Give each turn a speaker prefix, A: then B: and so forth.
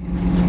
A: you